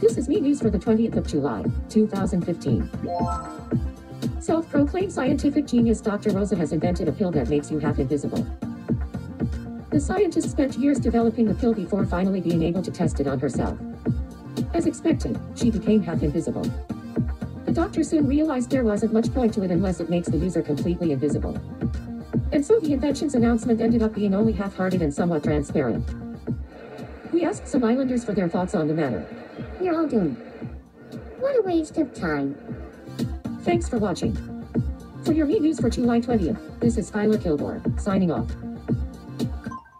This is Mii News for the 20th of July, 2015. Self-proclaimed scientific genius Dr. Rosa has invented a pill that makes you half invisible. The scientist spent years developing the pill before finally being able to test it on herself. As expected, she became half invisible. The doctor soon realized there wasn't much point to it unless it makes the user completely invisible. And so the invention's announcement ended up being only half-hearted and somewhat transparent. We asked some islanders for their thoughts on the matter. You're all doomed. What a waste of time. Thanks for watching. For your News for July 20th, this is Skylar Kilgore, signing off.